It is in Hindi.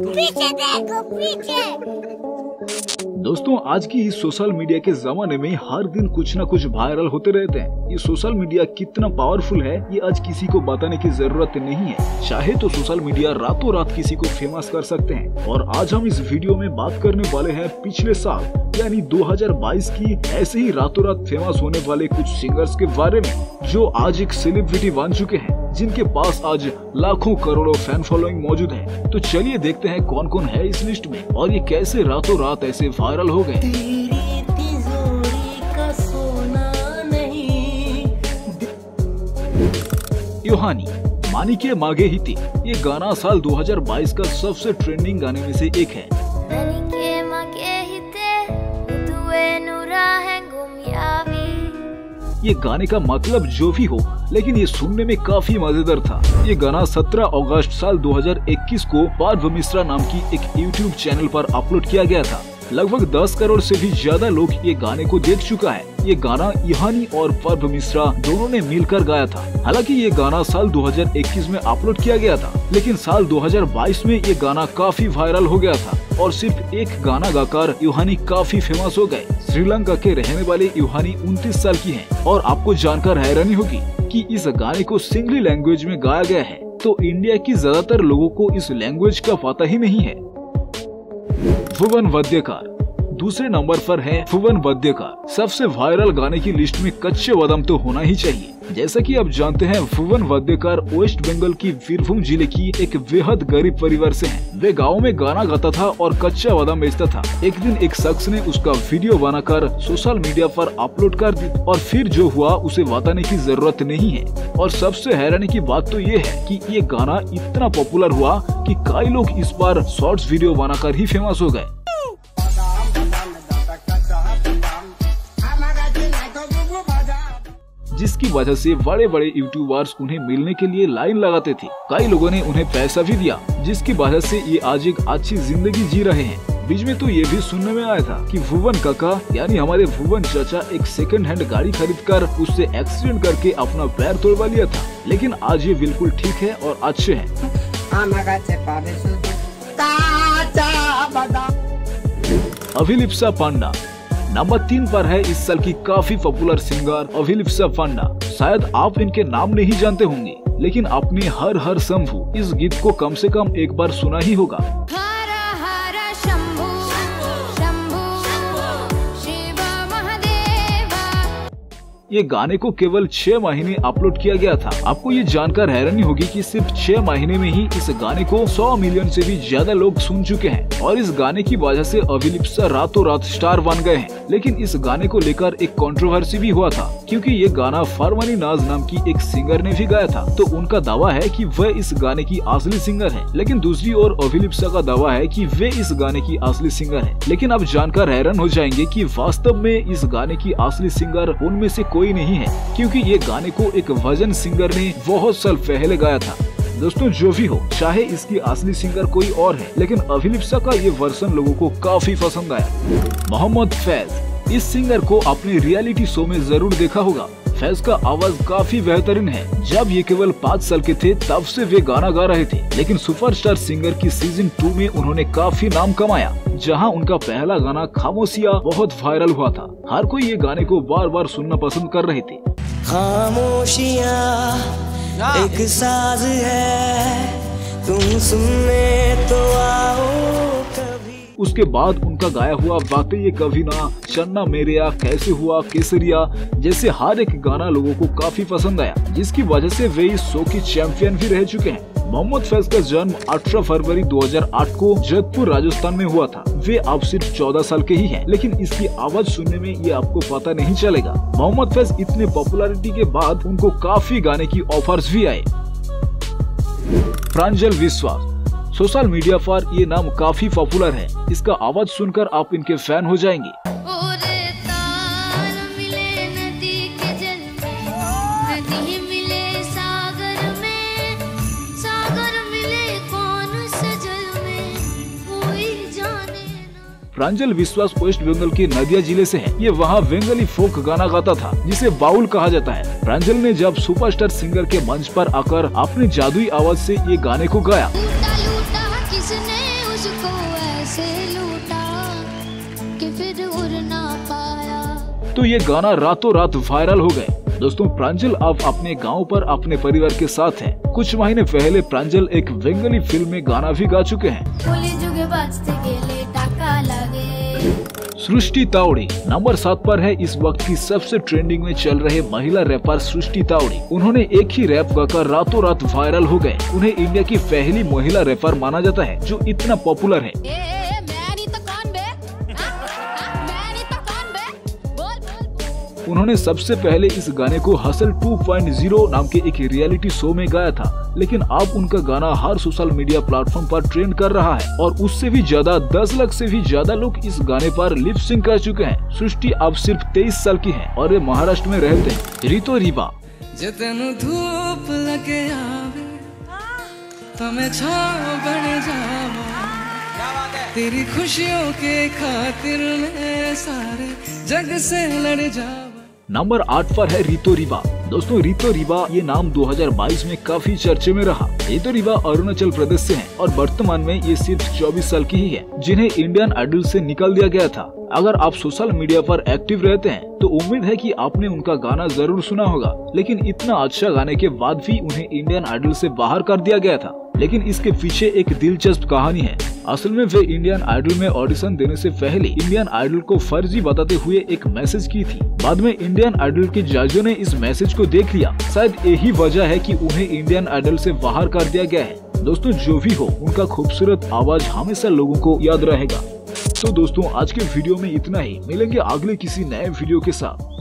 पीछे देखो, पीछे। दोस्तों, आज की इस सोशल मीडिया के जमाने में हर दिन कुछ न कुछ वायरल होते रहते हैं। ये सोशल मीडिया कितना पावरफुल है, ये आज किसी को बताने की ज़रूरत नहीं है। चाहे तो सोशल मीडिया रातों रात किसी को फ़ेमस कर सकते हैं। और आज हम इस वीडियो में बात करने वाले हैं पिछले साल, यानी 2022 की ऐसे ही रातों रात फ़ेमस होने वाले कुछ सिंगर्स के बारे में, जो आज एक सेलिब्रिटी बन चुके हैं। जिनके पास आज लाखों करोड़ों फ़ैन फॉलोइंग मौजूद है। तो चलिए देखते हैं कौन कौन है इस लिस्ट में और ये कैसे रातों रात ऐसे वायरल हो गए। यूहानी मानी के मागे हिती ये गाना साल 2022 का सबसे ट्रेंडिंग गाने में से एक है। ये गाने का मतलब जो भी हो, लेकिन ये सुनने में काफ़ी मज़ेदार था। ये गाना 17 अगस्त साल 2021 को पार्व मिश्रा नाम की एक यूट्यूब चैनल पर अपलोड किया गया था। लगभग 10 करोड़ से भी ज़्यादा लोग ये गाने को देख चुका है। ये गाना इहानी और पर्व मिश्रा दोनों ने मिलकर गाया था। हालाँकि ये गाना साल 2021 में अपलोड किया गया था, लेकिन साल 2022 में ये गाना काफ़ी वायरल हो गया था और सिर्फ़ एक गाना गाकर यूहानी काफ़ी फ़ेमस हो गए। श्रीलंका के रहने वाले यूहानी 29 साल की हैं और आपको जानकर हैरानी होगी कि इस गाने को सिंगली लैंग्वेज में गाया गया है। तो इंडिया की ज़्यादातर लोगों को इस लैंग्वेज का पता ही नहीं है। भुवन वद्यकार। दूसरे नंबर पर है भुवन वद्यकार। सबसे वायरल गाने की लिस्ट में कच्चे बादाम तो होना ही चाहिए। जैसा कि आप जानते हैं, भुवन वद्यकार वेस्ट बंगाल की वीरभूम ज़िले की एक बेहद गरीब परिवार से हैं। वे गाँव में गाना गाता था और कच्चा बादाम बेचता था। एक दिन एक शख्स ने उसका वीडियो बनाकर सोशल मीडिया पर अपलोड कर दी और फिर जो हुआ, उसे बताने की ज़रूरत नहीं है। और सबसे हैरानी की बात तो ये है की ये गाना इतना पॉपुलर हुआ कि कई लोग इस बार शॉर्ट्स वीडियो बनाकर ही फ़ेमस हो गए। जिसकी वजह से बड़े बड़े यूट्यूबर्स उन्हें मिलने के लिए लाइन लगाते थे। कई लोगों ने उन्हें पैसा भी दिया, जिसकी वजह से ये आज एक अच्छी ज़िंदगी जी रहे हैं। बीच में तो ये भी सुनने में आया था कि भुवन काका, यानी हमारे भुवन चाचा, एक सेकंड हैंड गाड़ी खरीद कर उससे एक्सीडेंट करके अपना पैर तोड़वा लिया था। लेकिन आज ये बिल्कुल ठीक है और अच्छे हैं। अभिलिप्सा पांडा। नंबर तीन पर है इस साल की काफ़ी पॉपुलर सिंगर अभिलिप्सा पांडा। शायद आप इनके नाम नहीं जानते होंगे, लेकिन आपने हर हर संभू इस गीत को कम से कम एक बार सुना ही होगा। ये गाने को केवल छह महीने अपलोड किया गया था। आपको ये जानकर हैरानी होगी कि सिर्फ़ छह महीने में ही इस गाने को 100 मिलियन से भी ज़्यादा लोग सुन चुके हैं और इस गाने की वजह से अभिलिप्सा रातों रात स्टार बन गए हैं। लेकिन इस गाने को लेकर एक कंट्रोवर्सी भी हुआ था, क्योंकि ये गाना फरमनी नाज नाम की एक सिंगर ने भी गाया था। तो उनका दावा है कि वह इस गाने की असली सिंगर है। लेकिन दूसरी ओर अभिलिप्सा का दावा है कि वे इस गाने की असली सिंगर है। लेकिन आप जानकर हैरान हो जाएँगे कि वास्तव में इस गाने की असली सिंगर उनमें से कोई नहीं है, क्योंकि ये गाने को एक वज़न सिंगर ने बहुत साल पहले गाया था। दोस्तों, जो भी हो, चाहे इसकी असली सिंगर कोई और है, लेकिन अभिलिप्सा का ये वर्जन लोगों को काफ़ी पसंद आया। मोहम्मद फैज, इस सिंगर को अपने रियलिटी शो में ज़रूर देखा होगा। फैज का आवाज़ काफ़ी बेहतरीन है। जब ये केवल पाँच साल के थे, तब से वे गाना गा रहे थे, लेकिन सुपरस्टार सिंगर की सीज़न टू में उन्होंने काफ़ी नाम कमाया। जहाँ उनका पहला गाना खामोशिया बहुत वायरल हुआ था। हर कोई ये गाने को बार बार सुनना पसंद कर रहे थे। खामोशिया एक साज है। तुम सुनने तो आओ उसके बाद उनका गाया हुआ बातें ये कभी ना चन्ना मेरेया कैसे हुआ केसरिया जैसे हर एक गाना लोगों को काफ़ी पसंद आया जिसकी वजह से वे इस शो की चैंपियन भी रह चुके हैं। मोहम्मद फैज का जन्म 18 फरवरी 2008 को जयपुर राजस्थान में हुआ था। वे अब सिर्फ़ 14 साल के ही हैं, लेकिन इसकी आवाज़ सुनने में ये आपको पता नहीं चलेगा। मोहम्मद फैज इतने पॉपुलैरिटी के बाद उनको काफ़ी गाने की ऑफर्स भी आए। प्रांजल विश्वास सोशल मीडिया पर ये नाम काफ़ी पॉपुलर है। इसका आवाज़ सुनकर आप इनके फ़ैन हो जाएँगे। प्रांजल विश्वास वेस्ट बंगाल के नदिया ज़िले से है। ये वहाँ बंगाली फोक गाना गाता था जिसे बाउल कहा जाता है। प्रांजल ने जब सुपरस्टार सिंगर के मंच पर आकर अपनी जादुई आवाज़ से ये गाने को गाया। तो ये गाना रातों रात वायरल हो गए। दोस्तों प्रांजल अब अपने गाँव पर अपने परिवार के साथ हैं। कुछ महीने पहले प्रांजल एक बेंगली फ़िल्म में गाना भी गा चुके हैं। सृष्टि तावड़ी नंबर सात पर है। इस वक्त की सबसे ट्रेंडिंग में चल रहे महिला रैपर सृष्टि तावड़ी। उन्होंने एक ही रैप गाकर रातों रात वायरल हो गए। उन्हें इंडिया की पहली महिला रैपर माना जाता है जो इतना पॉपुलर है। ए ए उन्होंने सबसे पहले इस गाने को हसल 2.0 नाम के एक रियलिटी शो में गाया था। लेकिन अब उनका गाना हर सोशल मीडिया प्लेटफॉर्म पर ट्रेंड कर रहा है और उससे भी ज़्यादा दस लाख से भी ज़्यादा लोग इस गाने पर लिप सिंह कर चुके हैं। सृष्टि अब सिर्फ़ तेईस साल की है और वे महाराष्ट्र में रहते हैं। रितो रिबा धूप लगे तेरी खुशियों के खातिर सारे जग से लड़ जाओ नंबर आठ पर है रितो रिबा दोस्तों, रितो रिबा ये नाम 2022 में काफ़ी चर्चे में रहा। रितो रिबा अरुणाचल प्रदेश से हैं और वर्तमान में ये सिर्फ़ 24 साल की ही है, जिन्हें इंडियन आइडल से निकल दिया गया था। अगर आप सोशल मीडिया पर एक्टिव रहते हैं तो उम्मीद है कि आपने उनका गाना ज़रूर सुना होगा। लेकिन इतना अच्छा गाने के बाद भी उन्हें इंडियन आइडल से बाहर कर दिया गया था। लेकिन इसके पीछे एक दिलचस्प कहानी है। असल में वे इंडियन आइडल में ऑडिशन देने से पहले इंडियन आइडल को फर्जी बताते हुए एक मैसेज की थी। बाद में इंडियन आइडल के जजों ने इस मैसेज को देख लिया। शायद यही वजह है कि उन्हें इंडियन आइडल से बाहर कर दिया गया है। दोस्तों, जो भी हो, उनका खूबसूरत आवाज़ हमेशा लोगों को याद रहेगा। तो दोस्तों, आज के वीडियो में इतना ही। मिलेंगे अगले किसी नए वीडियो के साथ।